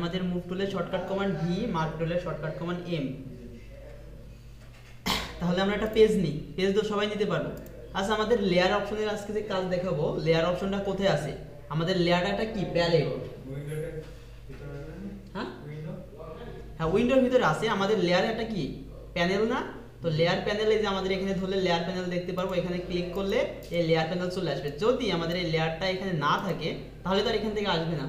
আমাদের মুভ টুলের shortcut command V mark টুলের শর্টকাট কমান্ড এম তাহলে আমরা একটা পেজ নিই। পেজ তো সবাই নিতে পারব। আচ্ছা আমাদের লেয়ার অপশনের আজকে যে কাজ দেখাবো লেয়ার অপশনটা কোথায় আছে? আমাদের লেয়ারটা কি? প্যালেট হ্যাঁ? হ্যাঁ উইন্ডোর ভিতরে আছে। আমাদের লেয়ার একটা কি? প্যানেল না? তো লেয়ার প্যানেলে যে আমাদের এখানে ধরলে লেয়ার প্যানেল দেখতে পারব। এখানে ক্লিক করলে এই লেয়ার প্যানেল চলে আসবে। যদি আমাদের এই লেয়ারটা এখানে না থাকে তাহলে তো আর এখান থেকে আসবে না।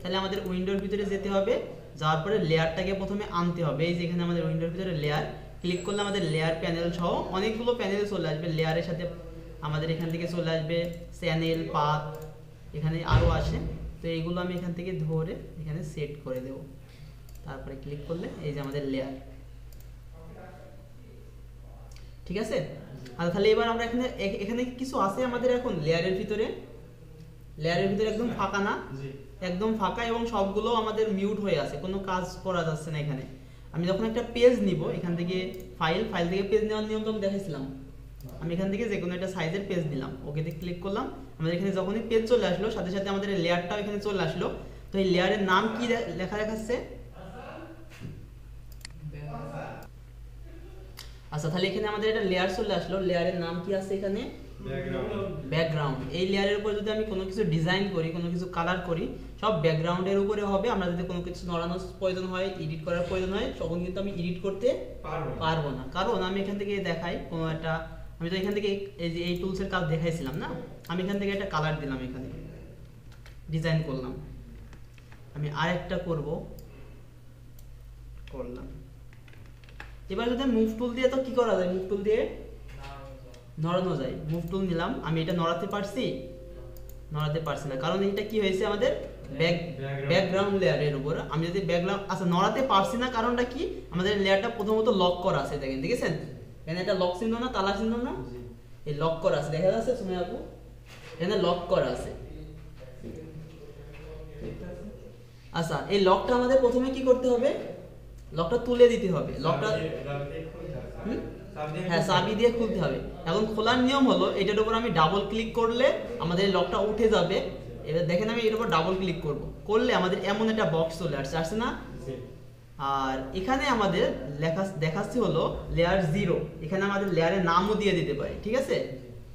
তাহলে আমাদের উইন্ডোর ভিতরে যেতে হবে যাওয়ার পরে লেয়ারটাকে প্রথমে আনতে হবে। এই যে এখানে আমাদের উইন্ডোর ভিতরে লেয়ার ক্লিক করলে আমাদের লেয়ার প্যানেল সহ অনেকগুলো প্যানেল চলে আসবে। লেয়ারের সাথে আমাদের এখান থেকে চলে আসবে চ্যানেল পাথ এখানে আরও আসে তো এইগুলো আমি এখান থেকে ধরে এখানে সেট করে দেব। তারপরে ক্লিক করলে এই যে আমাদের লেয়ার ঠিক আছে? আর তাহলে এবার আমরা এখানে এখানে কিছু আছে আমাদের এখন লেয়ারের ভিতরে? লেয়ারের ভিতরে একদম ফাঁকা না? একদম ফাঁকা এবং সবগুলো আমাদের মিউট হয়ে আছে। কোনো কাজ করা যাচ্ছে না এখানে। আমি যখন একটা পেজ নিব এখান থেকে ফাইল ফাইল থেকে পেজ নেওয়ার নিয়ম তো আমি দেখাইছিলাম। আমি এখান থেকে যে কোনো একটা সাইজের পেজ দিলাম ওকেতে ক্লিক করলাম। আমাদের এখানে যখনই পেজ চলে আসলো সাথে সাথে আমাদের লেয়ারটাও এখানে চলে আসলো। তো এই লেয়ারের নাম কি লেখা দেখাচ্ছে? আচ্ছা তাহলে এখানে আমাদের একটা লেয়ার চলে আসলো। লেয়ারের নাম কি আছে এখানে? ব্যাকগ্রাউন্ড এই লেয়ারের উপর যদি আমি কোনো কিছু ডিজাইন করি কোনো কিছু কালার করি সব ব্যাকগ্রাউন্ডের উপরে হবে। আমরা যদি কোনো কিছু নড়ানোর প্রয়োজন হয় এডিট করার প্রয়োজন হয় তখন কিন্তু আমি এডিট করতে পারব না। কারণ আমি এখান থেকে দেখাই কোনো একটা আমি তো এখান থেকে এই যে এই টুলসের কাজ দেখাইছিলাম না? আমি এখান থেকে একটা কালার দিলাম এখানে। ডিজাইন করলাম। আমি আরেকটা করব। করলাম। এবার যদি মুভ টুল দিয়ে তো কি করা যায়? মুভ টুল দিয়ে নড়ানো যায়। মুভ টুল নিলাম আমি এটা নড়াতে পারছি? নড়াতে পারছি না। কারণ এটা কি হয়েছে আমাদের? ব্যাক ব্যাকগ্রাউন্ড লেয়ারের উপর। আমি যদি ব্যাকগ্রাউন্ড আচ্ছা নড়াতে পারছি না কারণটা কি? আমাদের লেয়ারটা প্রথমত লক করা আছে দেখেন দেখেছেন? এখানে এটা লক চিহ্ন না? তালা চিহ্ন না? এই লক করা আছে। দেখা যাচ্ছে সুময় আপু? এখানে লক করা আছে। আচ্ছা এই লকটা আমাদের প্রথমে কি করতে হবে? লকটা তুলে দিতে হবে। লকটা হুম? হ্যাঁ চাবি দিয়ে খুলতে হবে। এখন খোলার নিয়ম হলো এটার উপর আমি ডাবল ক্লিক করলে আমাদের লকটা উঠে যাবে। এবার দেখেন আমি এটার উপর ডাবল ক্লিক করব। করলে আমাদের এমন একটা বক্স চলে আসছে আসছে না? আর এখানে আমাদের লেখা দেখাচ্ছে হলো লেয়ার জিরো এখানে আমাদের লেয়ারের নামও দিয়ে দিতে পারি ঠিক আছে?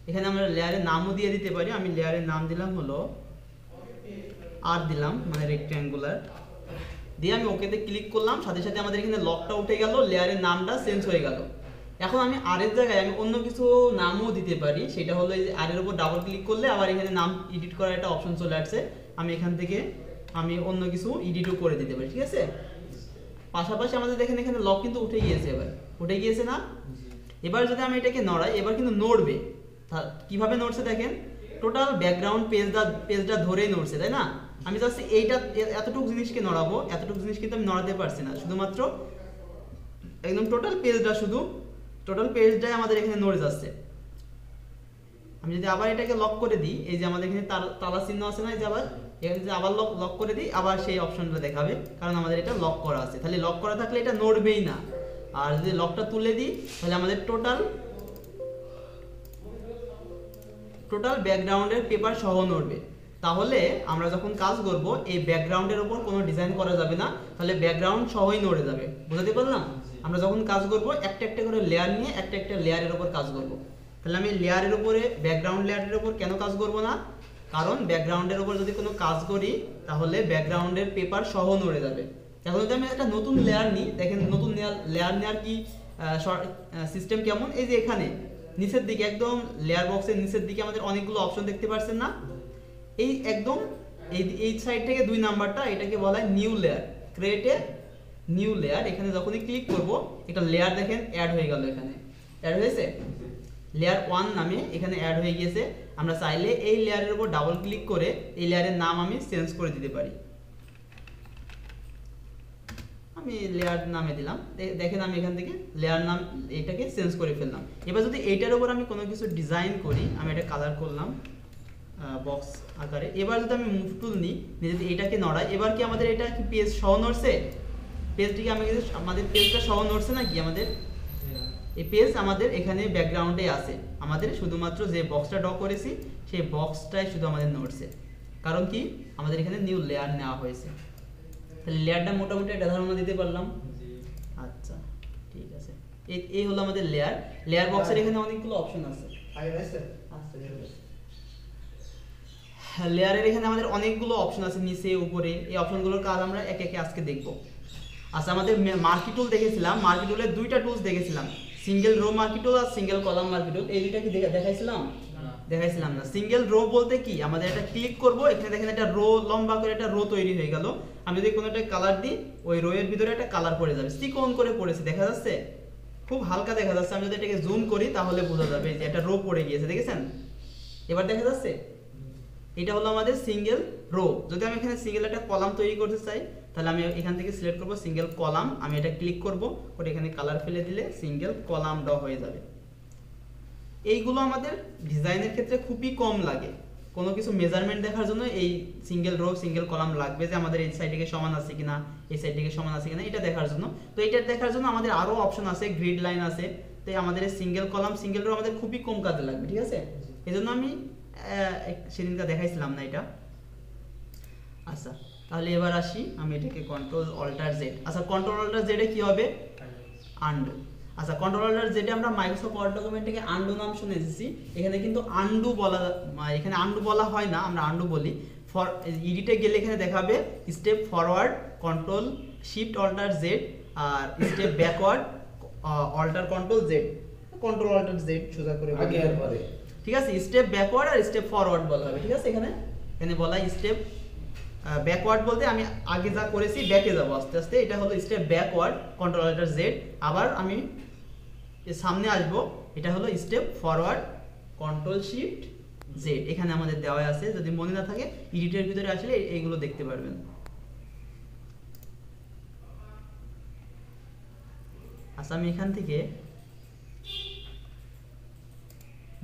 এখানে আমরা লেয়ারের নামও দিয়ে দিতে পারি। আমি লেয়ারের নাম দিলাম হলো আর দিলাম মানে রেক্ট্যাঙ্গুলার দিয়ে আমি ওকেতে ক্লিক করলাম সাথে সাথে আমাদের এখানে লকটা উঠে গেল লেয়ারের নামটা চেঞ্জ হয়ে গেল। এখন আমি আরের জায়গায় আমি অন্য কিছু নামও দিতে পারি। সেটা হলো এই যে আরের উপর ডাবল ক্লিক করলে আবার এখানে নাম এডিট করার একটা অপশন চলে আসছে। আমি এখান থেকে আমি অন্য কিছু এডিটও করে দিতে পারি, ঠিক আছে? পাশাপাশি আমাদের দেখেন এখানে লক কিন্তু উঠে গিয়েছে এবার। উঠে গিয়েছে না? এবার যদি আমি এটাকে নড়াই, এবার কিন্তু নড়বে। কীভাবে নড়ছে দেখেন? টোটাল ব্যাকগ্রাউন্ড পেজটা পেজটা ধরেই নড়ছে, তাই না? আমি জাস্ট এইটা এতটুকু জিনিসকে নড়াবো, এতটুকু জিনিস কিন্তু আমি নড়াতে পারছি না। শুধুমাত্র একদম টোটাল পেজটা শুধু টোটাল পেজটাই আমাদের এখানে নড়ে যাচ্ছে আমি যদি আবার এটাকে লক করে দিই, এই যে আমাদের এখানে তাল- চিহ্ন আছে না, এই যে আবার, এখানে যদি আবার লক লক করে দিই, আবার সেই অপশনটা দেখাবে, কারণ আমাদের এটা লক করা আছে। তাহলে লক করা থাকলে এটা নড়বেই না। আর যদি লকটা তুলে দিই, তাহলে আমাদের টোটাল টোটাল ব্যাকগ্রাউন্ডের পেপার সহ নড়বে। তাহলে আমরা যখন কাজ করব, এই ব্যাকগ্রাউন্ডের উপর কোনো ডিজাইন করা যাবে না, তাহলে ব্যাকগ্রাউন্ড সহই নড়ে যাবে। বুঝতে পারলাম? আমরা যখন কাজ করব, একটা একটা করে লেয়ার নিয়ে একটা একটা লেয়ারের উপর কাজ করব। তাহলে আমি লেয়ারের উপরে ব্যাকগ্রাউন্ড লেয়ারের উপর কেন কাজ করব না? কারণ ব্যাকগ্রাউন্ডের উপর যদি কোনো কাজ করি, তাহলে ব্যাকগ্রাউন্ডের পেপার সহ নড়ে যাবে। এখন যদি আমি একটা নতুন লেয়ার নিই, দেখেন নতুন লেয়ার নেওয়ার কি সিস্টেম কেমন? এই যে এখানে, নিচের দিকে, একদম লেয়ার বক্সের নিচের দিকে আমাদের অনেকগুলো অপশন দেখতে পাচ্ছেন না? এই একদম, এই এই সাইড থেকে দুই নাম্বারটা এটাকে বলা হয় নিউ লেয়ার ক্রিয়েটে নিউ লেয়ার এখানে যখনই ক্লিক করব, একটা লেয়ার দেখেন অ্যাড হয়ে গেল এখানে। অ্যাড হয়েছে? লেয়ার ওয়ান নামে এখানে অ্যাড হয়ে গিয়েছে। আমরা চাইলে এই লেয়ারের উপর ডাবল ক্লিক করে এই লেয়ারের নাম আমি চেঞ্জ করে দিতে পারি। আমি লেয়ার নামে দিলাম। দেখেন আমি এখান থেকে লেয়ার নাম এটাকে চেঞ্জ করে ফেললাম। এবার যদি এইটার উপর আমি কোনো কিছু ডিজাইন করি, আমি এটা কালার করলাম বক্স আকারে। এবার যদি আমি মুভ টুল নিই যদি এটাকে নড়াই, এবার কি আমাদের এটা কি পেজ সহ নড়ছে? পেজটিকে আমি আমাদের পেজটা সহ নড়ছে না কি আমাদের? এই পেজ আমাদের এখানে ব্যাকগ্রাউন্ডে আছে। আমাদের শুধুমাত্র যে বক্সটা ড্র করেছি সেই বক্সটাই শুধু আমাদের নড়ছে। কারণ কি? আমাদের এখানে নিউ লেয়ার নেওয়া হয়েছে। তাহলে লেয়ারটা মোটামুটি একটা ধারণা দিতে পারলাম? আচ্ছা ঠিক আছে। এই এই হলো আমাদের লেয়ার লেয়ার বক্সের এখানে অনেকগুলো অপশন আছে। লেয়ারের এখানে আমাদের অনেকগুলো অপশন আছে নিচে উপরে। এই অপশনগুলোর কাজ আমরা একে একে আজকে দেখব। আচ্ছা আমাদের মার্কি টুল দেখেছিলাম মার্কি টুলের দুইটা টুলস দেখেছিলাম। সিঙ্গেল রো মার্কি টুল আর সিঙ্গেল কলাম মার্কি টুল এই দুইটা কি দেখাইছিলাম? দেখাইছিলাম না। সিঙ্গেল রো বলতে কি? আমাদের এটা ক্লিক করব এখানে দেখেন একটা রো লম্বা করে একটা রো তৈরি হয়ে গেল। আমি যদি কোনো একটা কালার দিই ওই রো এর ভিতরে একটা কালার পড়ে যাবে। চিকন করে পড়েছে দেখা যাচ্ছে? খুব হালকা দেখা যাচ্ছে। আমি যদি এটাকে জুম করি তাহলে বোঝা যাবে যে একটা রো পড়ে গিয়েছে দেখেছেন? এবার দেখা যাচ্ছে? এটা হলো আমাদের সিঙ্গেল রো যদি আমি এখানে সিঙ্গেল একটা কলাম তৈরি করতে চাই তাহলে আমি এখান থেকে সিলেক্ট করব সিঙ্গেল কলাম আমি এটা ক্লিক করব করে এখানে কালার ফেলে দিলে সিঙ্গেল কলাম ড হয়ে যাবে। এইগুলো আমাদের ডিজাইনের ক্ষেত্রে খুবই কম লাগে। কোনো কিছু মেজারমেন্ট দেখার জন্য এই সিঙ্গেল রো সিঙ্গেল কলাম লাগবে যে আমাদের এই সাইড থেকে সমান আছে কিনা এই সাইড থেকে সমান আছে কিনা এটা দেখার জন্য। তো এটা দেখার জন্য আমাদের আরও অপশন আছে গ্রিড লাইন আছে। তো আমাদের সিঙ্গেল কলাম সিঙ্গেল রো আমাদের খুবই কম কাজে লাগবে ঠিক আছে? এই জন্য আমি সেদিনকে দেখাইছিলাম না এটা। আচ্ছা। তাহলে এবার আসি আমি এটাকে কন্ট্রোল অল্টার জেড আচ্ছা কন্ট্রোল অল্টার জেডে কি হবে? আন্ডু আচ্ছা কন্ট্রোল অল্টার যেটা আমরা মাইক্রোসফট ওয়ার্ড ডকুমেন্ট থেকে আন্ডু নাম শুনে এসেছি। এখানে কিন্তু আন্ডু বলা এখানে আন্ডু বলা হয় না আমরা আন্ডু বলি। ফর ইডিটে গেলে এখানে দেখাবে step forward control shift alt Z আর step backward alt control Z control alt Z সোজা করে আগে আর পরে। ঠিক আছে স্টেপ ব্যাকওয়ার্ড আর স্টেপ ফরওয়ার্ড বলা হবে। ঠিক আছে এখানে? এখানে বলা স্টেপ ব্যাকওয়ার্ড বলতে আমি আগে যা করেছি ব্যাকে যাব আস্তে আস্তে। এটা হলো step backward control alt Z আবার আমি সামনে আসব, এটা হলো step forward control shift Z এখানে আমাদের দেওয়া আছে, যদি মনে না থাকে এডিটের ভিতরে আসলে এইগুলো দেখতে পারবেন। আচ্ছা আমি এখান থেকে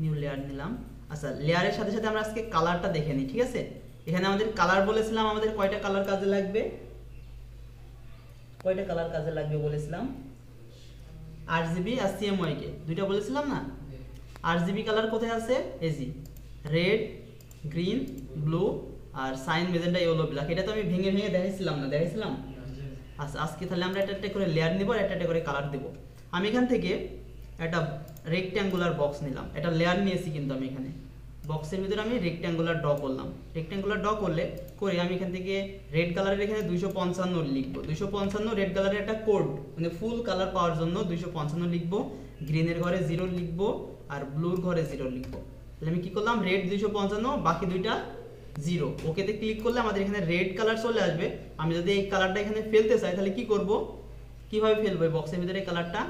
নিউ লেয়ার নিলাম। আচ্ছা লেয়ারের সাথে সাথে আমরা আজকে কালারটা দেখে নিই, ঠিক আছে? এখানে আমাদের কালার বলেছিলাম, আমাদের কয়টা কালার কাজে লাগবে? কয়টা কালার কাজে লাগবে বলেছিলাম? আর জিবি আর সিএমওয়াই কে। দুইটা বলেছিলাম না? আর জিবি কালার কোথায় আছে? এজি রেড গ্রিন ব্লু আর সাইন মেজেন্টা ইয়েলো ব্ল্যাক এটা তো আমি ভেঙে ভেঙে দেখাইছিলাম না, দেখাইছিলাম? আচ্ছা আজকে তাহলে আমরা একটা একটা করে লেয়ার নিব আর একটা একটা করে কালার দেব। আমি এখান থেকে একটা রেক্ট্যাঙ্গুলার বক্স নিলাম। একটা লেয়ার নিয়েছি কিন্তু আমি এখানে। বক্সের ভিতরে আমি রেক্ট্যাঙ্গুলার ড্র করলাম। রেক্ট্যাঙ্গুলার ড্র করলে, করে আমি এখান থেকে রেড কালারের এখানে দুইশো পঞ্চান্ন লিখব। দুইশো পঞ্চান্ন রেড কালারের একটা কোড মানে ফুল কালার পাওয়ার জন্য দুইশো পঞ্চান্ন লিখব। গ্রিনের ঘরে জিরো লিখব আর ব্লুর ঘরে জিরো লিখব। তাহলে আমি কী করলাম? রেড দুইশো পঞ্চান্ন বাকি দুইটা জিরো ওকেতে ক্লিক করলে আমাদের এখানে রেড কালার চলে আসবে। আমি যদি এই কালারটা এখানে ফেলতে চাই, তাহলে কি করব? কীভাবে ফেলব বক্সের ভিতরে কালারটা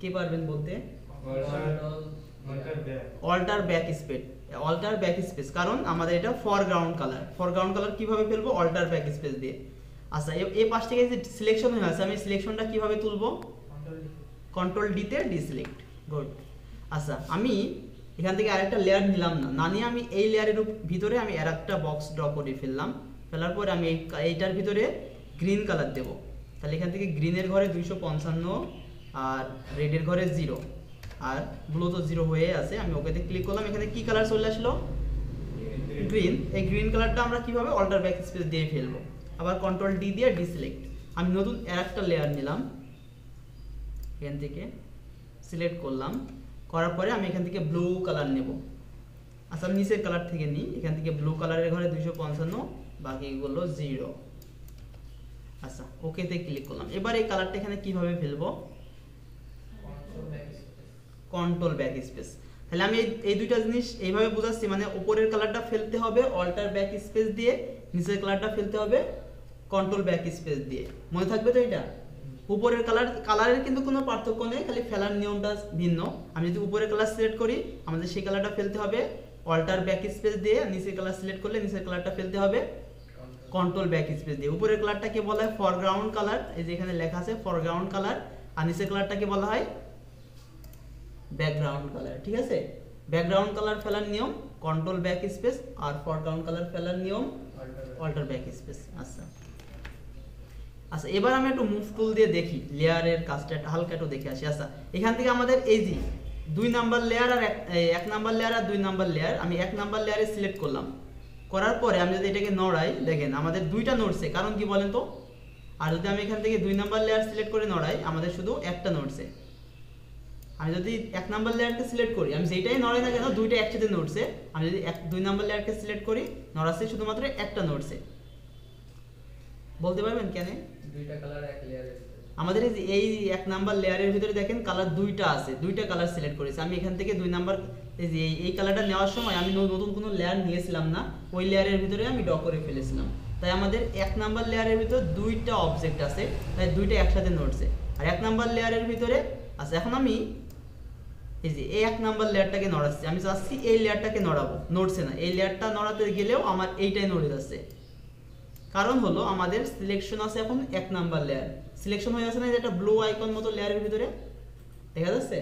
কে পারবেন বলতে? Alter backspace alter backspace কারণ আমাদের এটা ফরগ্রাউন্ড কালার ফরগ্রাউন্ড কালার কীভাবে ফেলব? অল্টার ব্যাক স্পেস দিয়ে। আচ্ছা এ- এই পাশ থেকে যে সিলেকশন হয়ে আছে আমি সিলেকশনটা কীভাবে তুলবো? কন্ট্রোল ডিতে ডিসিলেক্ট গুড আচ্ছা আমি এখান থেকে আরেকটা লেয়ার নিলাম না। না নিয়ে আমি এই লেয়ারের ভিতরে আমি আর একটা বক্স ড্র করে ফেললাম। ফেলার পরে আমি এই এইটার ভিতরে গ্রিন কালার দেব। তাহলে এখান থেকে গ্রিনের ঘরে দুইশো পঞ্চান্ন আর রেডের ঘরে জিরো আর ব্লু তো জিরো হয়ে আছে, আমি ওকেতে ক্লিক করলাম, এখানে কি কালার চলে আসলো? গ্রিন এই গ্রিন কালারটা আমরা কীভাবে অল্টার ব্যাক স্পেস দিয়ে ফেলব? আবার কন্ট্রোল ডি দিয়ে ডিসিলেক্ট আমি নতুন আর একটা লেয়ার নিলাম। এখান থেকে সিলেক্ট করলাম। করার পরে আমি এখান থেকে ব্লু কালার নেব। আচ্ছা আমি নিচের কালার থেকে নিই। এখান থেকে ব্লু কালারের ঘরে দুইশো পঞ্চান্ন, বাকিগুলো জিরো আচ্ছা ওকেতে ক্লিক করলাম। এবার এই কালারটা এখানে কীভাবে ফেলব? কন্ট্রোল ব্যাক স্পেস তাহলে আমি এই- দুইটা জিনিস এইভাবে বোঝাচ্ছি মানে উপরের কালারটা ফেলতে হবে অল্টার ব্যাক স্পেস দিয়ে, নিচের কালারটা ফেলতে হবে কন্ট্রোল ব্যাক স্পেস দিয়ে। মনে থাকবে তো এটা? উপরের কালার কালারের কিন্তু কোনো পার্থক্য নেই, খালি ফেলার নিয়মটা ভিন্ন। আমি যদি উপরের কালার সিলেক্ট করি, আমাদের সেই কালারটা ফেলতে হবে অল্টার ব্যাক স্পেস দিয়ে, নিচের কালার সিলেক্ট করলে নিচের কালারটা ফেলতে হবে কন্ট্রোল ব্যাক স্পেস দিয়ে। উপরের কালারটাকে বলা হয় ফরগ্রাউন্ড কালার এই যে এখানে লেখা আছে ফরগ্রাউন্ড কালার আর নিচের কালারটাকে বলা হয় ব্যাকগ্রাউন্ড কালার ঠিক আছে? ব্যাকগ্রাউন্ড কালার ফেলার নিয়ম কন্ট্রোল ব্যাক স্পেস আর ফরগ্রাউন্ড কালার ফেলার নিয়ম অল্টার ব্যাক স্পেস আচ্ছা। আচ্ছা এবার আমি একটু মুভ টুল দিয়ে দেখি লেয়ারের কাজটা হালকা একটু দেখে আসি। আচ্ছা এখান থেকে আমাদের এই যে দুই নাম্বার লেয়ার আর এক এক নাম্বার লেয়ার আর দুই নাম্বার লেয়ার আমি এক নাম্বার লেয়ারে সিলেক্ট করলাম। করার পরে আমি যদি এটাকে নড়াই, দেখেন আমাদের দুইটা নড়ছে, কারণ কি বলেন তো? আর যদি আমি এখান থেকে দুই নাম্বার লেয়ার সিলেক্ট করে নড়াই, আমাদের শুধু একটা নড়ছে। আমি যদি এক নাম্বার লেয়ারকে সিলেক্ট করি আমি যেটাই নড়াই না কেন দুইটা একসাথে নড়ছে। আমি যদি এক দুই নাম্বার লেয়ারকে সিলেক্ট করি নড়াচ্ছে শুধুমাত্র একটা নড়ছে। বলতে পারবেন কেন? দুইটা কালার এক লেয়ারে আমাদের এই এক নাম্বার লেয়ারের ভিতরে দেখেন কালার দুইটা আছে দুইটা কালার সিলেক্ট করেছি। আমি এখান থেকে দুই নাম্বার এই যে এই- এই কালারটা নেওয়ার সময় আমি নতুন কোনো লেয়ার নিয়েছিলাম না ওই লেয়ারের ভিতরে আমি ড করে ফেলেছিলাম। তাই আমাদের এক নাম্বার লেয়ারের ভিতরে দুইটা অবজেক্ট আছে তাই দুইটা একসাথে নড়ছে। আর এক নাম্বার লেয়ারের ভিতরে আচ্ছা এখন আমি এই যে এই এক নাম্বার লেয়ারটাকে নড়াচ্ছি। আমি চাচ্ছি এই লেয়ারটাকে নড়াবো। নড়ছে না। এই লেয়ারটা নড়াতে গেলেও আমার এইটাই নড়ে যাচ্ছে। কারণ হলো আমাদের সিলেকশন আছে এখন এক নাম্বার লেয়ার। সিলেকশন হয়ে আছে না যে একটা ব্লু আইকন মতো লেয়ারের ভিতরে? দেখা যাচ্ছে?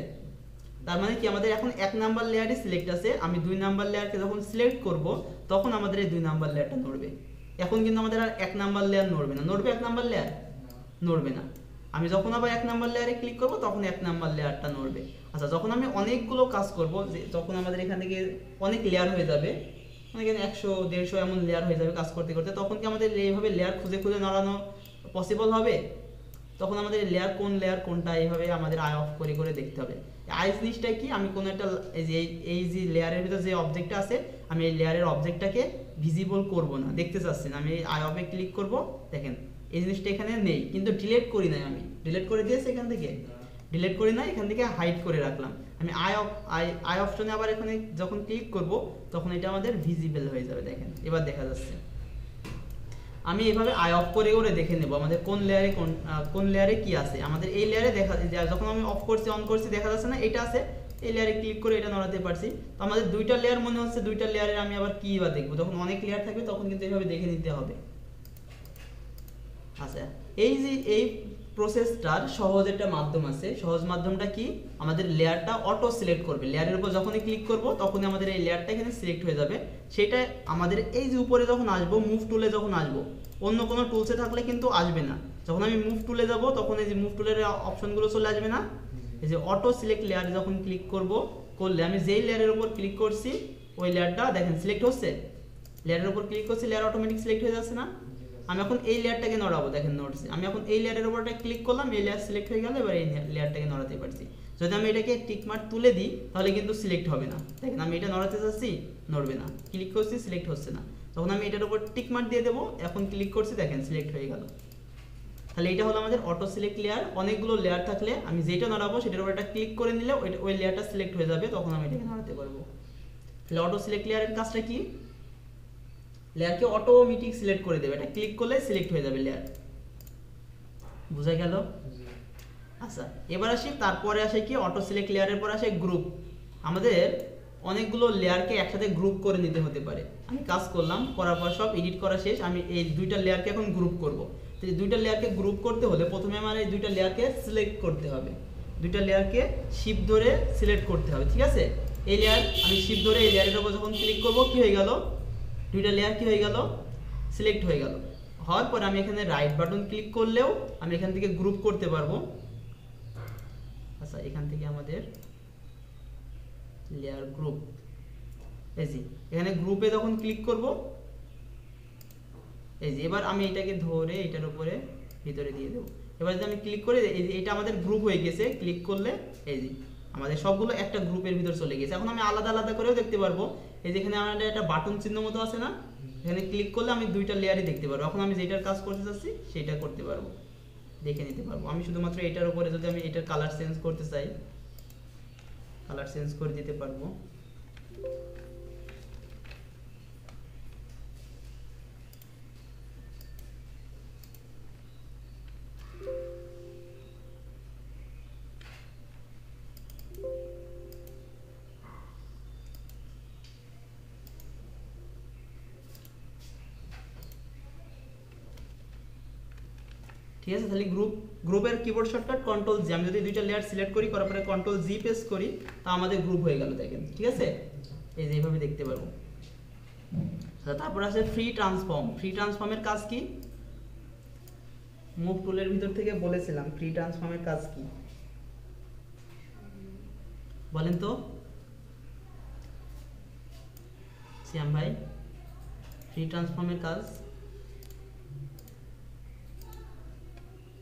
তার মানে কি আমাদের এখন এক নাম্বার লেয়ারই সিলেক্ট আছে। আমি দুই নাম্বার লেয়ারকে যখন সিলেক্ট করব, তখন আমাদের এই দুই নাম্বার লেয়ারটা নড়বে। এখন কিন্তু আমাদের আর এক নাম্বার লেয়ার নড়বে না। নড়বে এক নাম্বার লেয়ার? নড়বে না। আমি যখন আবার এক নাম্বার লেয়ারে ক্লিক করব, তখন এক নাম্বার লেয়ারটা নড়বে। আচ্ছা যখন আমি অনেকগুলো কাজ করব, যে যখন আমাদের এখান থেকে অনেক লেয়ার হয়ে যাবে। মানে এখানে একশো, দেড়শো এমন লেয়ার হয়ে যাবে কাজ করতে করতে। তখন কি আমাদের এইভাবে লেয়ার খুঁজে খুঁজে নড়ানো পসিবল হবে? তখন আমাদের লেয়ার কোন লেয়ার কোনটা এইভাবে আমাদের আই অফ করে করে দেখতে হবে। আই জিনিসটা কি? আমি কোনো একটা এই যে, এই- যে লেয়ারের ভিতরে যে অবজেক্টটা আছে, আমি এই লেয়ারের অবজেক্টটাকে ভিজিবল করব না। দেখতে চাচ্ছি না আমি আই অফে ক্লিক করব, দেখেন, এই জিনিসটা এখানে নেই। কিন্তু ডিলিট করি নাই আমি। ডিলিট করে দিয়েছি এখান থেকে? ডিলিট করি না, এখান থেকে হাইড করে রাখলাম। আমি আই অফ আই আই অপশনে আবার এখানে যখন ক্লিক করব, তখন এটা আমাদের ভিজিবল হয়ে যাবে, দেখেন। এবার দেখা যাচ্ছে। আমি এভাবে আই অফ করে করে দেখে নেব, আমাদের কোন লেয়ারে কোন কোন লেয়ারে কি আছে। আমাদের এই লেয়ারে দেখা যখন আমি অফ করছি অন করছি, দেখা যাচ্ছে না, এটা আছে। এই লেয়ারে ক্লিক করে এটা নড়াতে পারছি। তো আমাদের দুইটা লেয়ার মনে হচ্ছে, দুইটা লেয়ারে আমি আবার কি বা দেখব? যখন অনেক লেয়ার থাকবে, তখন কিন্তু এইভাবে দেখে নিতে হবে। আচ্ছা এই যে, এই প্রসেসটার সহজ একটা মাধ্যম আছে। সহজ মাধ্যমটা কি? আমাদের লেয়ারটা অটো সিলেক্ট করবে। লেয়ারের উপর যখনই ক্লিক করব, তখনই আমাদের এই লেয়ারটা এখানে সিলেক্ট হয়ে যাবে। সেটা আমাদের এই যে উপরে যখন আসব মুভ টুলে যখন আসব, অন্য কোনো টুলসে থাকলে কিন্তু আসবে না। যখন আমি মুভ টুলে যাব, তখন এই যে মুভ টুলের অপশনগুলো চলে আসবে না। এই যে অটো সিলেক্ট লেয়ারে যখন ক্লিক করব, করলে আমি যেই লেয়ারের উপর ক্লিক করছি, ওই লেয়ারটা দেখেন সিলেক্ট হচ্ছে। লেয়ারের উপর ক্লিক করছি, লেয়ার অটোমেটিক সিলেক্ট হয়ে যাচ্ছে না। আমি এখন এই লেয়ারটাকে নড়াবো, দেখেন নড়ছে। আমি এখন এই লেয়ারের উপরটা ক্লিক করলাম, এই লেয়ার সিলেক্ট হয়ে গেল, এবার এই লেয়ারটাকে নড়াতে পারছি। যদি আমি এটাকে টিক মার্ক তুলে দিই, তাহলে কিন্তু সিলেক্ট হবে না। দেখেন আমি এটা নড়াতে চাচ্ছি নড়বে না। ক্লিক করছি সিলেক্ট হচ্ছে না। তখন আমি এটার উপর টিক মার্ক দিয়ে দেবো, এখন ক্লিক করছি, দেখেন সিলেক্ট হয়ে গেল। তাহলে এটা হলো আমাদের অটো সিলেক্ট লেয়ার অনেকগুলো লেয়ার থাকলে আমি যেটা নড়াবো, সেটার উপর একটা ক্লিক করে নিলে ওই লেয়ারটা সিলেক্ট হয়ে যাবে, তখন আমি এটাকে নড়াতে পারব। তাহলে অটো সিলেক্ট লেয়ারের কাজটা কি? লেয়ারকে অটোমেটিক সিলেক্ট করে দেবে। এটা ক্লিক করলে সিলেক্ট হয়ে যাবে লেয়ার বোঝা গেল? আচ্ছা এবার আসি, তারপরে আসে কি? অটো সিলেক্ট লেয়ারের পর আসে গ্রুপ আমাদের অনেকগুলো লেয়ারকে একসাথে গ্রুপ করে নিতে হতে পারে। আমি কাজ করলাম, করার পর সব এডিট করা শেষ। আমি এই দুইটা লেয়ারকে এখন গ্রুপ করব। তো এই দুইটা লেয়ারকে গ্রুপ করতে হলে প্রথমে আমার এই দুইটা লেয়ারকে সিলেক্ট করতে হবে। দুইটা লেয়ারকে শিপ ধরে সিলেক্ট করতে হবে, ঠিক আছে? এই লেয়ার আমি শিপ ধরে এই লেয়ারের উপর যখন ক্লিক করব, কি হয়ে গেল? দুইটা লেয়ার কি হয়ে গেল? সিলেক্ট হয়ে গেল। হওয়ার পর আমি এখানে রাইট বাটন ক্লিক করলেও আমি এখান থেকে গ্রুপ করতে পারব। আচ্ছা এখান থেকে আমাদের লেয়ার গ্রুপ এই যে, এখানে গ্রুপে যখন ক্লিক করব, এই যে, এবার আমি এটাকে ধরে এটার উপরে ভিতরে দিয়ে দেবো। এবার যদি আমি ক্লিক করে এটা আমাদের গ্রুপ হয়ে গেছে। ক্লিক করলে, এই যে আমাদের সবগুলো একটা গ্রুপের ভিতর চলে গেছে এখন আমি আলাদা আলাদা করেও দেখতে পারব। এই যেখানে আমাদের একটা বাটন চিহ্ন মতো আছে না? এখানে ক্লিক করলে আমি দুইটা লেয়ারই দেখতে পারব। এখন আমি যেটার কাজ করতে চাচ্ছি, সেটা করতে পারব। দেখে নিতে পারব। আমি শুধুমাত্র এটার উপরে যদি আমি এটার কালার চেঞ্জ করতে চাই কালার চেঞ্জ করে দিতে পারব। ঠিক আছে? তাহলে গ্রুপ গ্রুপের কিবোর্ড শর্টকাট কন্ট্রোল জি আমি যদি দুইটা লেয়ার সিলেক্ট করি করার পরে কন্ট্রোল জি প্রেস করি তা আমাদের গ্রুপ হয়ে গেল দেখেন। ঠিক আছে? এই যে এইভাবে দেখতে পারব। আচ্ছা, তারপর আছে ফ্রি ট্রান্সফর্ম ফ্রি ট্রান্সফর্মের কাজ কি? মুভ টুলের ভিতর থেকে বলেছিলাম ফ্রি ট্রান্সফর্মের কাজ কি? বলেন তো। শ্যাম ভাই ফ্রি ট্রান্সফর্মের কাজ হুম আর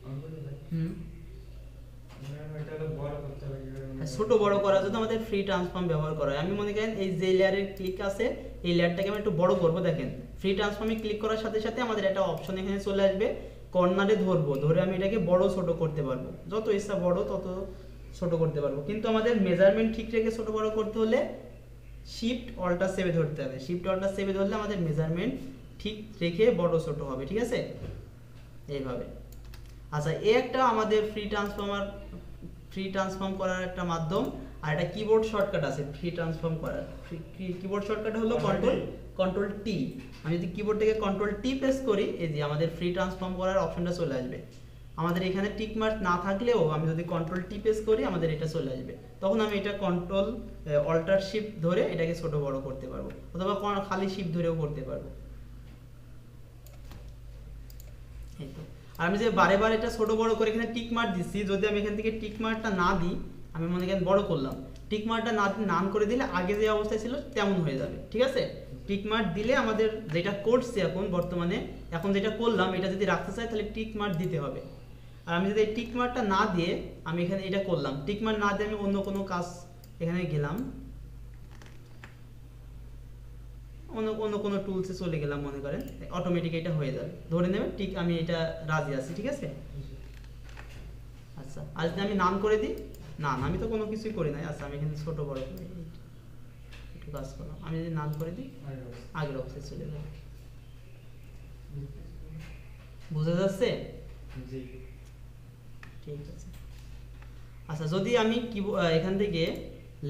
ছোট বড় করার জন্য আমাদের ফ্রি ট্রান্সফর্ম ব্যবহার করা হয়। আমি মনে করেন এই যে লেয়ারের ক্লিক আছে, এই লেয়ারটাকে আমি একটু বড় করব, দেখেন। ফ্রি ট্রান্সফর্মে ক্লিক করার সাথে সাথে আমাদের একটা অপশন এখানে চলে আসবে, কর্নারে ধরবো। ধরে আমি এটাকে বড় ছোট করতে পারব। যত ইচ্ছা বড়, তত ছোট করতে পারব। কিন্তু আমাদের মেজারমেন্ট ঠিক রেখে ছোট বড় করতে হলে শিফট অল্টার সেভে ধরতে হবে। শিফট অল্টার সেভে ধরলে আমাদের মেজারমেন্ট ঠিক রেখে বড় ছোট হবে, ঠিক আছে? এইভাবে। আচ্ছা এই একটা আমাদের ফ্রি ট্রান্সফর্মার ফ্রি ট্রান্সফর্ম করার একটা মাধ্যম আর একটা কিবোর্ড শর্টকাট আছে ফ্রি ট্রান্সফর্ম করার। কিবোর্ড শর্টকাট হলো কন্ট্রোল কন্ট্রোল টি আমি যদি কিবোর্ড থেকে কন্ট্রোল টি প্রেস করি এই যে আমাদের ফ্রি ট্রান্সফর্ম করার অপশনটা চলে আসবে। আমাদের এখানে টিক মার্ক না থাকলেও আমি যদি কন্ট্রোল টি প্রেস করি আমাদের এটা চলে আসবে। তখন আমি এটা কন্ট্রোল অল্টার শিফট ধরে এটাকে ছোট বড় করতে পারব অথবা কোনো খালি শিফট ধরেও করতে পারব। এই তো। আর আমি যে বারে বারে এটা ছোট বড় করে এখানে টিক দিচ্ছি, যদি আমি এখান থেকে টিক মার্কটা না দিই, আমি মনে করেন বড় করলাম টিক মার্কটা না নান করে দিলে আগে যে অবস্থায় ছিল তেমন হয়ে যাবে, ঠিক আছে? টিক দিলে আমাদের যেটা করছে এখন বর্তমানে, এখন যেটা করলাম, এটা যদি রাখতে চাই তাহলে টিক দিতে হবে। আর আমি যদি টিক মার্কটা না দিয়ে আমি এখানে এটা করলাম টিক না দিয়ে আমি অন্য কোনো কাজ এখানে গেলাম অন্য অন্য কোনো টুলসে চলে গেলাম মনে করেন অটোমেটিক এটা হয়ে যাবে। ধরে নেবে ঠিক আমি এটা রাজি আছি ঠিক আছে? আচ্ছা আর যদি আমি নাম করে দিই? না আমি তো কোনো কিছুই করি নাই। আচ্ছা আমি এখানে ছোট বড় করে একটু কাজ করলাম আমি যদি নাম করে দিই আগের অবস্থায় চলে যাবে। বুঝা যাচ্ছে? ঠিক আছে। আচ্ছা যদি আমি কি এখান থেকে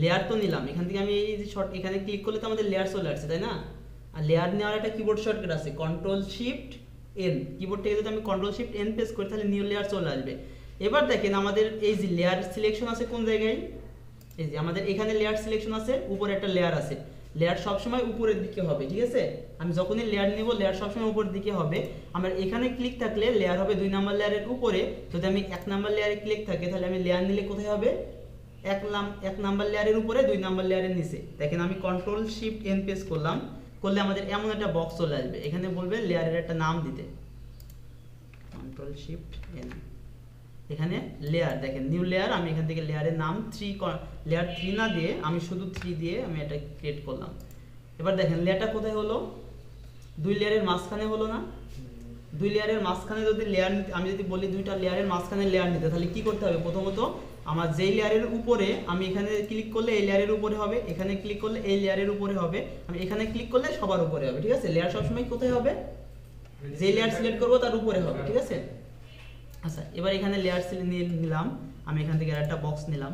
লেয়ার তো নিলাম। এখান থেকে আমি এই যে শর্ট এখানে ক্লিক করলে তো আমাদের লেয়ার চলে আসছে তাই না? আর লেয়ার নেওয়ার একটা কিবোর্ড শর্টকাট আছে কন্ট্রোল শিফট এন কিবোর্ড থেকে যদি আমি কন্ট্রোল শিফট এন প্রেস করি, তাহলে নিউ লেয়ার চলে আসবে। এবার দেখেন আমাদের এই যে লেয়ার সিলেকশন আছে কোন জায়গায়? এই যে আমাদের এখানে লেয়ার সিলেকশন আছে, উপরে একটা লেয়ার আছে। লেয়ার সবসময় উপরের দিকে হবে, ঠিক আছে? আমি যখনই লেয়ার নিব লেয়ার সবসময় উপরের দিকে হবে। আমার এখানে ক্লিক থাকলে লেয়ার হবে দুই নাম্বার লেয়ারের উপরে। যদি আমি এক নাম্বার লেয়ারে ক্লিক থাকে, তাহলে আমি লেয়ার নিলে কোথায় হবে? এক নাম, এক নাম্বার লেয়ারের উপরে, দুই নাম্বার লেয়ারের নিচে। দেখেন আমি কন্ট্রোল শিফট এন প্রেস করলাম। করলে আমাদের এমন একটা বক্স চলে আসবে। এখানে বলবে লেয়ারের একটা নাম দিতে। কন্ট্রোল শিফট এন এখানে লেয়ার দেখেন নিউ লেয়ার আমি এখান থেকে লেয়ারের নাম থ্রি লেয়ার থ্রি না দিয়ে আমি শুধু থ্রি দিয়ে আমি এটা ক্রিয়েট করলাম। এবার দেখেন লেয়ারটা কোথায় হলো? দুই লেয়ারের মাঝখানে হলো না? দুই লেয়ারের মাঝখানে যদি লেয়ার আমি যদি বলি দুইটা লেয়ারের মাঝখানে লেয়ার নিতে, তাহলে কি করতে হবে? প্রথমত আমার যেই লেয়ারের উপরে আমি এখানে ক্লিক করলে এই লেয়ারের উপরে হবে, এখানে ক্লিক করলে এই লেয়ারের উপরে হবে, আমি এখানে ক্লিক করলে সবার উপরে হবে, ঠিক আছে? লেয়ার সবসময় কোথায় হবে? যে লেয়ার সিলেক্ট করব তার উপরে হবে, ঠিক আছে? আচ্ছা এবার এখানে লেয়ার নিলাম, আমি এখান থেকে একটা বক্স নিলাম।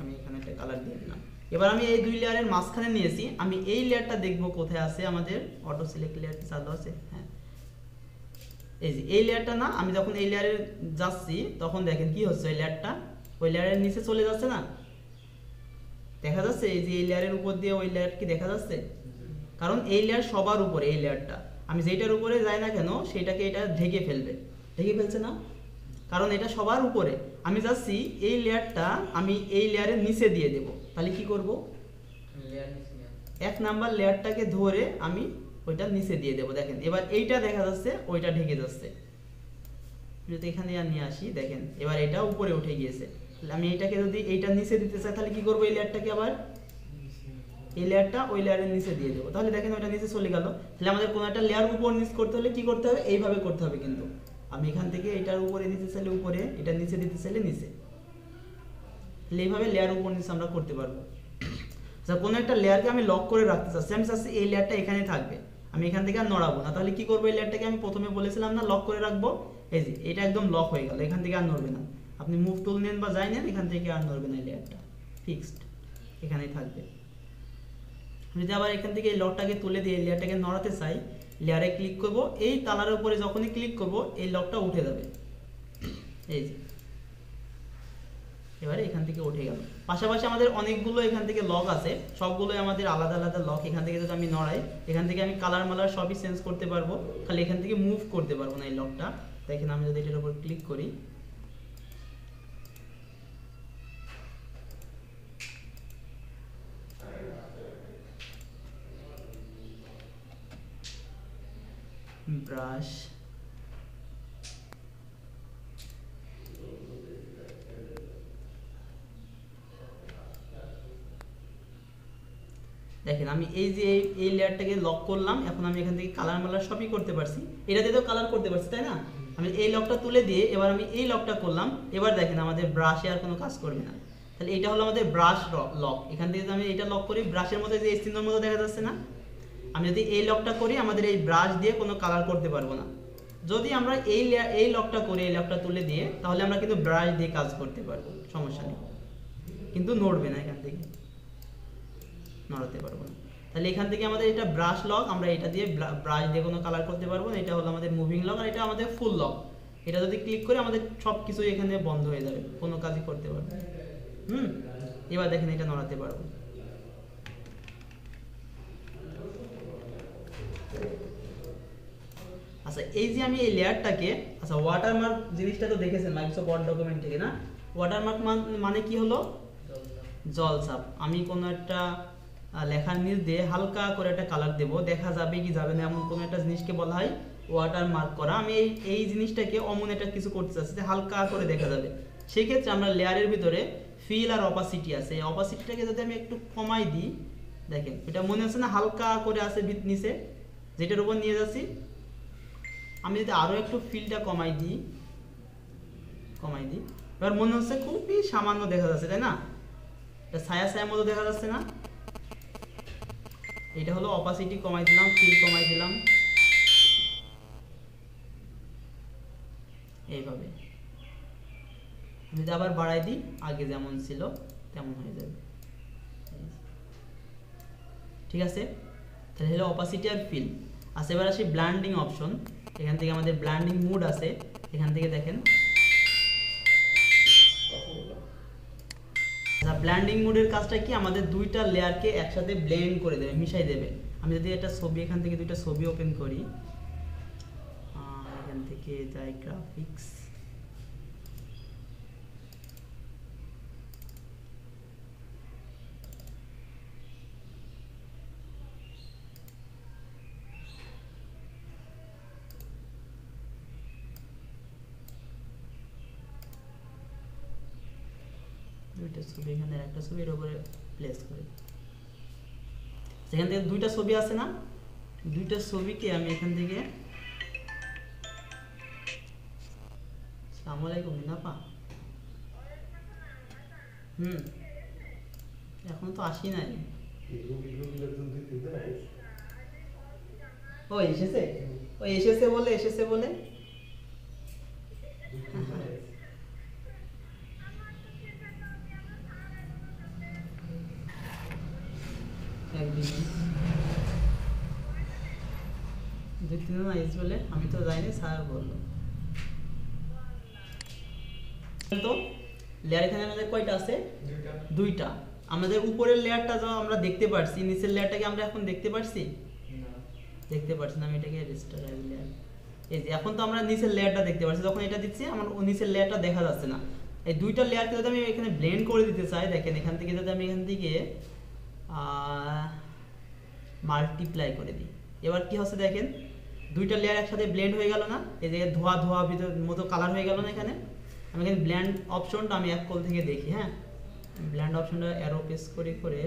আমি এখানে একটা কালার দিয়ে দিলাম। এবার আমি এই দুই লেয়ারের মাঝখানে নিয়েছি, আমি এই লেয়ারটা দেখব কোথায় আছে আমাদের? অটো সিলেক্ট লেয়ার কি চালু আছে? হ্যাঁ। এই যে এই লেয়ারটা না আমি যখন এই লেয়ারে যাচ্ছি তখন দেখেন কি হচ্ছে ওই লেয়ারটা ওই লেয়ারের নিচে চলে যাচ্ছে না? দেখা যাচ্ছে এই যে এই লেয়ারের উপর দিয়ে ওই লেয়ার কি দেখা যাচ্ছে? কারণ এই লেয়ার সবার উপরে এই লেয়ারটা আমি যেটার উপরে যাই না কেন সেটাকে এটা ঢেকে ফেলবে। ঢেকে ফেলছে না? কারণ এটা সবার উপরে। আমি যাচ্ছি এই লেয়ারটা আমি এই লেয়ারের নিচে দিয়ে দেব। তাহলে কি করব? এক নাম্বার লেয়ারটাকে ধরে আমি ওইটা নিচে দিয়ে দেবো, দেখেন। এবার এইটা দেখা যাচ্ছে, ওইটা ঢেকে যাচ্ছে। যদি এখানে আর নিয়ে আসি, দেখেন, এবার এটা উপরে উঠে গিয়েছে। তাহলে আমি এইটাকে যদি এইটা নিচে দিতে চাই, তাহলে কি করব এই লেয়ারটাকে আবার? এই লেয়ারটা ওই লেয়ারের নিচে দিয়ে দেবো। তাহলে দেখেন ওইটা নিচে চলে গেল। তাহলে আমাদের কোনো একটা লেয়ার উপর নিচ করতে হলে কি করতে হবে? এইভাবে করতে হবে কিন্তু। আমি এখান থেকে এটার উপরে দিতে চাইলে উপরে, এটা নিচে দিতে চাইলে নিচে। তাহলে এইভাবে লেয়ার উপর নিচে আমরা করতে পারব। আচ্ছা কোনো একটা লেয়ারকে আমি লক করে রাখতে চাচ্ছি। আমি চাচ্ছি এই লেয়ারটা এখানে থাকবে। আমি এখান থেকে আর নড়াবো না। তাহলে কি করব? এই লেয়ারটাকে আমি প্রথমে বলেছিলাম না লক করে রাখব। এই যে, এটা একদম লক হয়ে গেল, এখান থেকে আর নড়বে না। আপনি মুভ টুল নেন বা যাই নেন, এখান থেকে আর নড়বে না এই লেয়ারটা। ফিক্সড এখানেই থাকবে। যদি আবার এখান থেকে এই লকটাকে তুলে দিয়ে লেয়ারটাকে নড়াতে চাই, লেয়ারে ক্লিক করব, এই তালার উপরে যখনই ক্লিক করব, এই লকটা উঠে যাবে। এই যে এবারে এখান থেকে উঠে গেল। পাশাপাশি আমাদের অনেকগুলো এখান থেকে লক আছে। সবগুলোই আমাদের আলাদা আলাদা লক এখান থেকে যদি আমি নড়াই, এখান থেকে আমি কালার মালার সবই চেঞ্জ করতে পারব। খালি এখান থেকে মুভ করতে পারব না এই লকটা দেখেন আমি যদি এটার উপর ক্লিক করি। ব্রাশ দেখেন, আমি এই যে এই- লেয়ারটাকে লক করলাম, এখন আমি এখান থেকে কালার মালার সবই করতে পারছি। এটাতে তো কালার করতে পারছি, তাই না? আমি এই লকটা তুলে দিয়ে এবার আমি এই লকটা করলাম। এবার দেখেন, আমাদের ব্রাশে আর কোনো কাজ করবে না। তাহলে এটা হলো আমাদের ব্রাশ লক এখান থেকে আমি এটা লক করি ব্রাশের মধ্যে যে চিহ্নের মতো দেখা যাচ্ছে না? আমি যদি এই লকটা করি, আমাদের এই ব্রাশ দিয়ে কোনো কালার করতে পারব না। যদি আমরা এই এই লকটা করি, এই লকটা তুলে দিয়ে, তাহলে আমরা কিন্তু ব্রাশ দিয়ে কাজ করতে পারব। সমস্যা নেই। কিন্তু নড়বে না এখান থেকে। নড়াতে পারব না। তাহলে এখান থেকে আমাদের এটা ব্রাশ লক আমরা এটা দিয়ে ব্রাশ দিয়ে কোনো কালার করতে পারব না। এটা হলো আমাদের মুভিং লক আর এটা আমাদের ফুল লক এটা যদি ক্লিক করে আমাদের সব কিছু এখানে বন্ধ হয়ে যাবে, কোনো কাজই করতে পারব। হুম? এবার দেখেন এটা নড়াতে পারব। আচ্ছা এই যে আমি এই লেয়ারটাকে আচ্ছা ওয়াটারমার্ক জিনিসটা তো দেখেছেন মাইক্রোসফট ওয়ার্ড ডকুমেন্ট থেকে না? ওয়াটারমার্ক মানে কি হলো? জল চাপ। আমি কোনো একটা লেখার নিচ দিয়ে হালকা করে একটা কালার দেব। দেখা যাবে কি যাবে না, এমন কোনো একটা জিনিসকে বলা হয় ওয়াটার মার্ক করা। আমি এই এই জিনিসটাকে অমন একটা কিছু করতে চাচ্ছি যে হালকা করে দেখা যাবে। সেক্ষেত্রে আমরা লেয়ারের ভিতরে ফিল আর অপাসিটি আছে। এই অপাসিটিটাকে যদি আমি একটু কমাই দিই, দেখেন, এটা মনে হচ্ছে না হালকা করে আছে ভিত নিচে। যেটার উপর নিয়ে যাচ্ছি, আমি যদি আরও একটু ফিলটা কমাই দিই কমাই দিই, এবার মনে হচ্ছে খুবই সামান্য দেখা যাচ্ছে, তাই না? এটা ছায়া ছায়া মতো দেখা যাচ্ছে না? এটা হলো অপাসিটি কমাই দিলাম ফিল কমাই দিলাম। এইভাবে। যদি আবার বাড়াই দিই, আগে যেমন ছিল, তেমন হয়ে যাবে। ঠিক আছে? তাহলে হলো অপাসিটি আর ফিল আছে এবার আসি ব্ল্যান্ডিং অপশন এখান থেকে আমাদের ব্ল্যান্ডিং মুড আছে। এখান থেকে দেখেন। ব্ল্যান্ডিং মোডের কাজটা কি? আমাদের দুইটা লেয়ারকে একসাথে ব্লেন্ড করে দেবে, মিশাই দেবে। আমি যদি একটা ছবি, এখান থেকে দুইটা ছবি ওপেন করি এখান থেকে যাই গ্রাফিক্স দুইটা ছবি, এখানে একটা ছবির উপরে প্লেস করে। সেখান থেকে দুইটা ছবি আছে না, দুইটা ছবিকে আমি এখান থেকে আসসালামু আলাইকুম, মিনাপা। হুম, এখন তো আসি নাই। ও, এসেছে? ও, এসেছে বলে এসেছে বলে একদিন দুই তিনজন বলে আমি তো যাইনি স্যার বলল। তো লেয়ার এখানে আমাদের কয়টা আছে? দুইটা। আমাদের উপরের লেয়ারটা যা আমরা দেখতে পারছি নিচের লেয়ারটাকে আমরা এখন দেখতে পারছি? দেখতে পারছি না আমি এটাকে রেজিস্টার লেয়ার এই যে এখন তো আমরা নিচের লেয়ারটা দেখতে পাচ্ছি যখন এটা দিচ্ছি আমার নিচের লেয়ারটা দেখা যাচ্ছে না। এই দুইটা লেয়ারকে যদি আমি এখানে ব্লেন্ড করে দিতে চাই দেখেন এখান থেকে যদি আমি এখান থেকে মাল্টিপ্লাই করে দিই। এবার কি হচ্ছে দেখেন? দুইটা লেয়ার একসাথে ব্লেন্ড হয়ে গেল না? এই যে ধোয়া ধোয়া ভিতর মতো কালার হয়ে গেল না এখানে? আমি এখানে ব্ল্যান্ড অপশনটা আমি এক কল থেকে দেখি হ্যাঁ? ব্ল্যান্ড অপশনটা অ্যারো প্রেস করে করে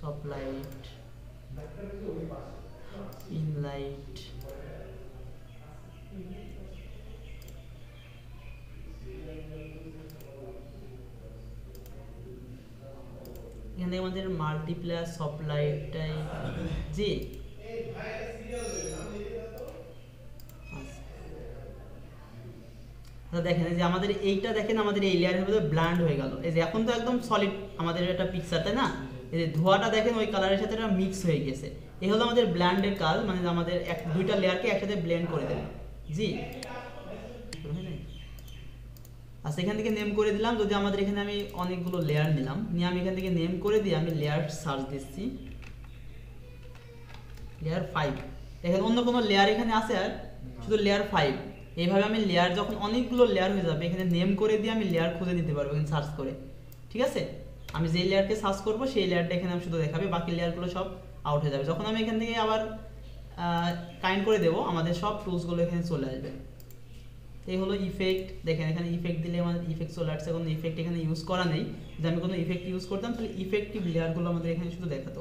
সব লাইট ইন লাইট এখানে আমাদের মাল্টিপ্লেয়ার সব লাইটটাই জি। আচ্ছা দেখেন যে আমাদের এইটা দেখেন, আমাদের এই লেয়ারের মধ্যে ব্ল্যান্ড হয়ে গেল। এই যে এখন তো একদম সলিড আমাদের একটা পিকচার তাই না? এই যে ধোঁয়াটা দেখেন, ওই কালারের সাথে এটা মিক্স হয়ে গেছে। এই হলো আমাদের ব্ল্যান্ডের কাজ মানে আমাদের এক, দুইটা লেয়ারকে একসাথে ব্লেন্ড করে দেবে জি। আচ্ছা এখান থেকে নেম করে দিলাম। যদি আমাদের এখানে আমি অনেকগুলো লেয়ার নিলাম নিয়ে আমি এখান থেকে নেম করে দিয়ে আমি লেয়ার সার্চ দিচ্ছি। লেয়ার ফাইভ দেখেন অন্য কোনো লেয়ার এখানে আছে আর? শুধু লেয়ার ফাইভ এইভাবে আমি লেয়ার যখন অনেকগুলো লেয়ার হয়ে যাবে এখানে নেম করে দিয়ে আমি লেয়ার খুঁজে দিতে পারব এখানে সার্চ করে। ঠিক আছে? আমি যে লেয়ারকে সার্চ করব সেই লেয়ারটা এখানে আমি শুধু দেখাবে বাকি লেয়ারগুলো সব আউট হয়ে যাবে। যখন আমি এখান থেকে আবার কাইন্ড করে দেবো আমাদের সব টুলসগুলো এখানে চলে আসবে। এই হলো ইফেক্ট দেখেন, এখানে ইফেক্ট দিলে আমাদের ইফেক্ট চলে আসছে। কোনো ইফেক্ট এখানে ইউজ করা নেই। যদি আমি কোনো ইফেক্ট ইউজ করতাম, তাহলে ইফেক্টিভ লেয়ারগুলো আমাদের এখানে শুধু দেখাতো।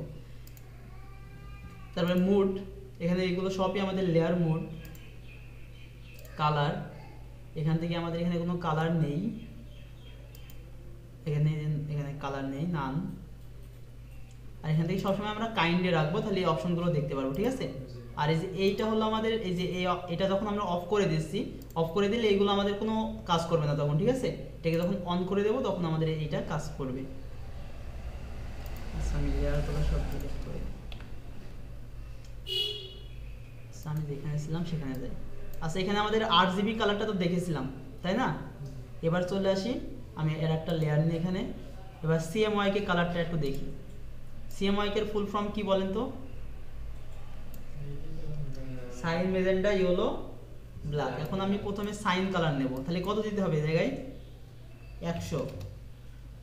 তারপরে মুড এখানে এগুলো সবই আমাদের লেয়ার মুড কালার এখান থেকে আমাদের এখানে কোনো কালার নেই। এখানে এখানে কালার নেই নান আর এখান থেকে সবসময় আমরা কাইন্ডে রাখব, তাহলে এই অপশনগুলো দেখতে পারব, ঠিক আছে? আর এই যে এইটা হলো আমাদের, এই যে এটা যখন আমরা অফ করে দিচ্ছি অফ করে দিলে এইগুলো আমাদের কোনো কাজ করবে না তখন, ঠিক আছে? এটাকে যখন অন করে দেবো, তখন আমাদের এইটা কাজ করবে। আচ্ছা আমি আচ্ছা আমি যেখানে ছিলাম সেখানে যাই। আচ্ছা এখানে আমাদের আট জিবি কালারটা তো দেখেছিলাম, তাই না? এবার চলে আসি, আমি এর একটা লেয়ার নিয়ে এখানে। এবার সিএমওয়াই কে কালারটা একটু দেখি। সিএমওয়াই এর ফুল ফর্ম কি বলেন তো? Cyan magenta yellow black. এখন আমি প্রথমে সাইন কালার নেব। তাহলে কত দিতে হবে জায়গায়? একশো।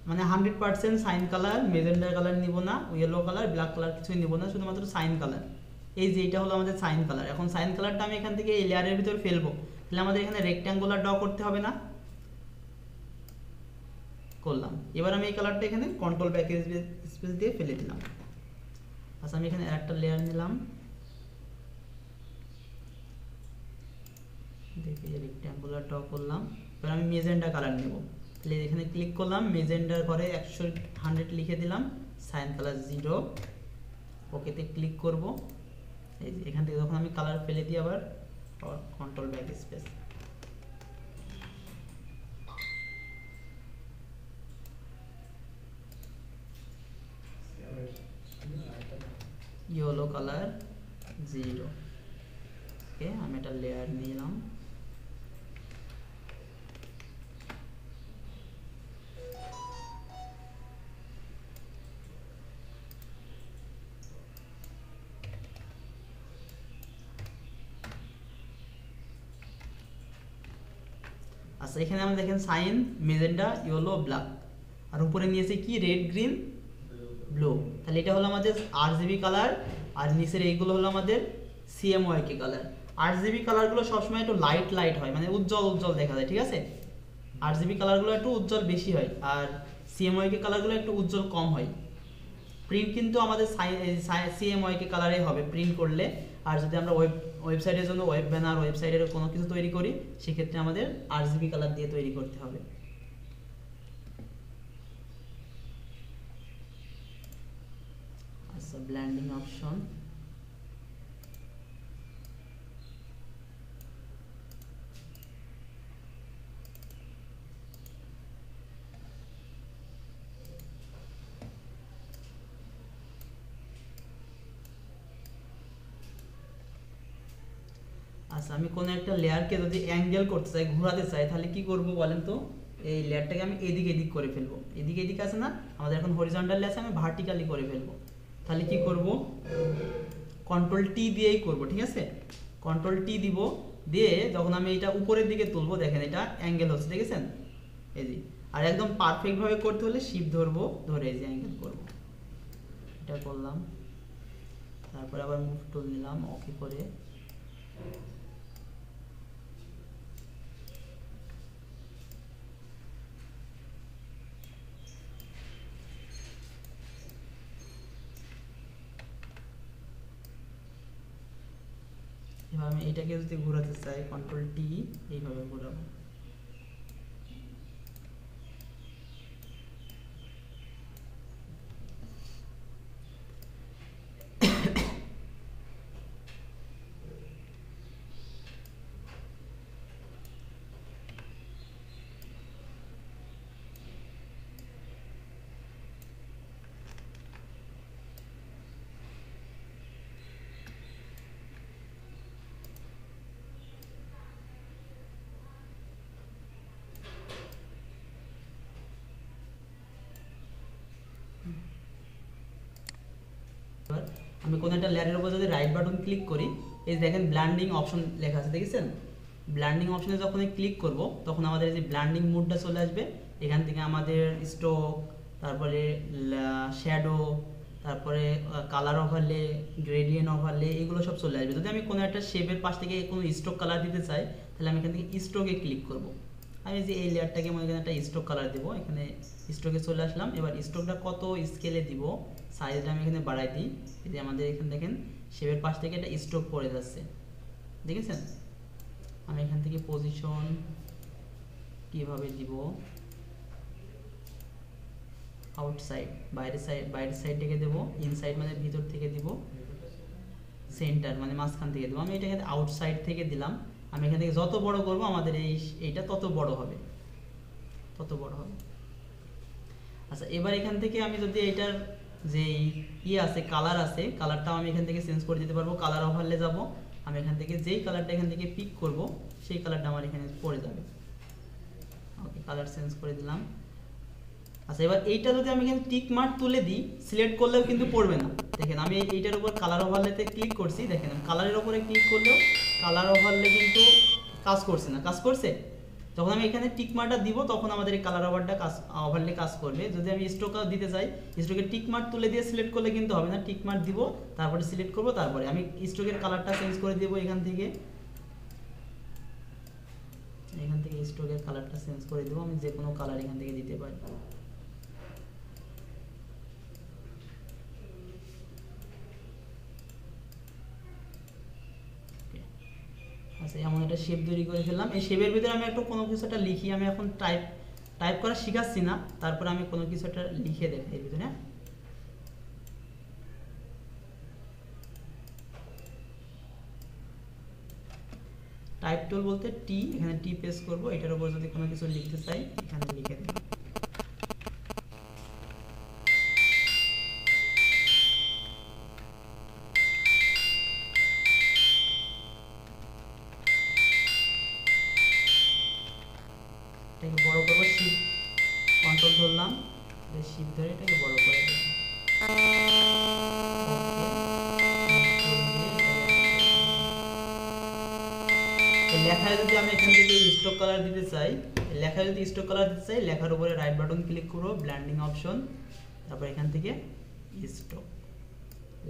মানে হান্ড্রেড পার্সেন্ট সাইন কালার মেজেন্ডার কালার নিব না ইয়েলো কালার ব্ল্যাক কালার কিছুই নিব না শুধুমাত্র সাইন কালার। এই যে এটা হলো আমাদের সাইন কালার। এখন সাইন কালারটা আমি এখান থেকে এই লেয়ারের ভিতর ফেলব। তাহলে আমাদের এখানে রেক্ট্যাঙ্গুলার ড্র করতে হবে না? করলাম। এবার আমি এই কালারটা এখানে কন্ট্রোল ব্যাক স্পেস দিয়ে ফেলে দিলাম। আচ্ছা আমি এখানে একটা লেয়ার নিলাম। দেখি রেক্ট্যাঙ্গুলার ড্র করলাম, এবার আমি মেজেন্ডা কালার নেব। তাহলে এখানে ক্লিক করলাম মেজেন্ডার ঘরে একশো হান্ড্রেড লিখে দিলাম সাইন কালার জিরো ওকেতে ক্লিক করব। এই যে এখান থেকে যখন আমি কালার ফেলে দিই আবার control backspace yellow colour zero okay আমি একটা লেয়ার নিলাম এখানে আমরা দেখেন সাইন মেজেন্ডা ইয়েলো ব্ল্যাক আর উপরে নিয়েছে কি? রেড গ্রিন ব্লু তাহলে এটা হলো আমাদের আর জিবি কালার আর নিচের এইগুলো হলো আমাদের সিএমওয়াইকে কালার আর জিবি কালারগুলো সবসময় একটু লাইট লাইট হয় মানে উজ্জ্বল উজ্জ্বল দেখা যায়, ঠিক আছে? আর জিবি কালারগুলো একটু উজ্জ্বল বেশি হয়, আর সিএমওয়াইকে কালারগুলো একটু উজ্জ্বল কম হয়। প্রিন্ট কিন্তু আমাদের সিএমওয়াইকে কালারে হবে। প্রিন্ট করলে আর যদি আমরা ওয়েব ওয়েবসাইটের জন্য ওয়েব ব্যানার ওয়েবসাইটের কোনো কিছু তৈরি করি, সেক্ষেত্রে আমাদের আর জিবি কালার দিয়ে তৈরি করতে হবে। আচ্ছা ব্ল্যান্ডিং অপশন আচ্ছা আমি কোনো একটা লেয়ারকে যদি অ্যাঙ্গেল করতে চাই, ঘোরাতে চাই, তাহলে কি করব বলেন তো? এই লেয়ারটাকে আমি এদিক এদিক করে ফেলব। এদিক এদিক আছে না? আমাদের এখন হরিজন্টালি আছে, আমি ভার্টিক্যালি করে ফেলব। তাহলে কি করব? কন্ট্রোল টি দিয়েই করব, ঠিক আছে? কন্ট্রোল টি দিব, দিয়ে যখন আমি এটা উপরের দিকে তুলবো, দেখেন এটা অ্যাঙ্গেল হচ্ছে, দেখেছেন? এই যে, আর একদম পারফেক্টভাবে করতে হলে শিপ ধরবো, ধরে এই যে অ্যাঙ্গেল করব। এটা করলাম। তারপরে আবার মুভ টুল নিলাম ওকে করে এবার আমি এটাকে যদি ঘোরাতে চাই কন্ট্রোল টি এইভাবে ঘোরাবো। এবার আমি কোনো একটা লেয়ারের উপর যদি রাইট বাটন ক্লিক করি, এই দেখেন ব্ল্যান্ডিং অপশন লেখা আছে, দেখেছেন? ব্ল্যান্ডিং অপশনে যখন ক্লিক করব, তখন আমাদের যে ব্ল্যান্ডিং মুডটা চলে আসবে। এখান থেকে আমাদের স্ট্রোক তারপরে শ্যাডো তারপরে কালার ওভারলে গ্রেডিয়েন্ট ওভারলে এগুলো সব চলে আসবে। যদি আমি কোনো একটা শেপের পাশ থেকে কোনো স্ট্রোক কালার দিতে চাই, তাহলে আমি এখান থেকে স্ট্রোকে ক্লিক করব। আমি যে এই লেয়ারটাকে মনে এখানে একটা স্ট্রোক কালার দেবো। এখানে স্ট্রোকে চলে আসলাম। এবার স্ট্রোকটা কত স্কেলে দিব? সাইজটা আমি এখানে বাড়াই দিই। যে আমাদের এখানে দেখেন শেপের পাশ থেকে একটা স্ট্রোক পড়ে যাচ্ছে। দেখেছেন? আমি এখান থেকে পজিশন কীভাবে দিব? আউটসাইড বাইরের সাইড বাইরের সাইড থেকে দেবো ইনসাইড মানে ভিতর থেকে দিব সেন্টার মানে মাঝখান থেকে দেবো। আমি এটা এটাকে আউটসাইড থেকে দিলাম। আমি এখান থেকে যত বড় করব, আমাদের এই এইটা তত বড় হবে। তত বড় হবে। আচ্ছা এবার এখান থেকে আমি যদি এটার যে ই আছে কালার আছে কালারটাও আমি এখান থেকে চেঞ্জ করে দিতে পারব কালার ওভারলে যাব। আমি এখান থেকে যেই কালারটা এখান থেকে পিক করব, সেই কালারটা আমার এখানে পড়ে যাবে। ওকে কালার চেঞ্জ করে দিলাম। আচ্ছা এবার এইটা যদি আমি এখানে টিক মার্ক তুলে দিই সিলেক্ট করলেও কিন্তু পড়বে না। দেখেন, আমি এইটার উপর কালার ওভারলেতে ক্লিক করছি, দেখেন কালারের উপরে ক্লিক করলেও কালার ওভারলে কিন্তু কাজ করছে না। কাজ করছে? যখন আমি এখানে টিক মার্কটা দিব, তখন আমাদের এই কালার ওভারটা কাজ ওভারলে কাজ করবে। যদি আমি স্ট্রোক দিতে চাই স্ট্রোকের টিক মার্ক তুলে দিয়ে সিলেক্ট করলে কিন্তু হবে না টিক মার্ক দিব, তারপরে সিলেক্ট করব, তারপরে। আমি স্ট্রোকের কালারটা চেঞ্জ করে দেবো এখান থেকে। এখান থেকে স্ট্রোকের কালারটা চেঞ্জ করে দেবো, আমি যে কোনো কালার এখান থেকে দিতে পারি। আচ্ছা এমন একটা শেপ তৈরি করে ফেললাম। এই শেপের ভিতরে আমি একটু কোনো কিছু একটা লিখি, আমি এখন টাইপ টাইপ করা শিখাচ্ছি না। তারপর আমি কোনো কিছু একটা লিখে দেবো এর ভিতরে। টাইপ টুল বলতে টি এখানে টি প্রেস করব। এটার উপর যদি কোনো কিছু লিখতে চাই, এখানে লিখে দেব। চাই লেখার উপরে রাইট বাটন ক্লিক করো ব্ল্যান্ডিং অপশন তারপর এখান থেকে স্টক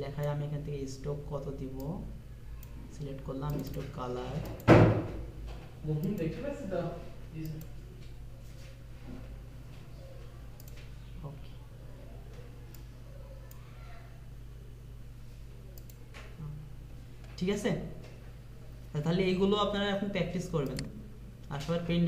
লেখায় আমি এখান থেকে স্টক কত দিব? সিলেক্ট করলাম স্টক কালার ঠিক আছে? তাহলে এইগুলো আপনারা এখন প্র্যাকটিস করবেন। আর সবার পেন